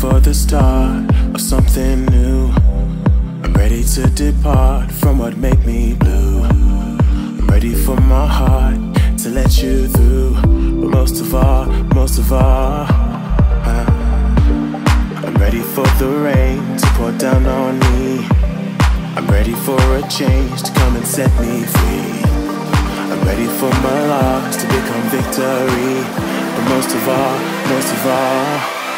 for the start of something new. I'm ready to depart from what made me blue. I'm ready for my heart to let you through. But most of all, most of all, I'm ready for the rain to pour down on me. I'm ready for a change to come and set me free. I'm ready for my loss to become victory. But most of all, most of all,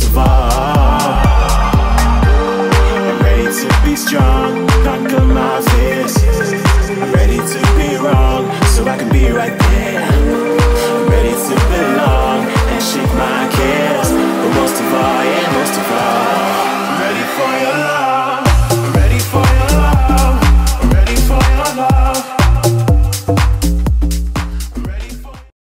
Festival. I'm ready to be strong, conquer my fears. I'm ready to be wrong, so I can be right there.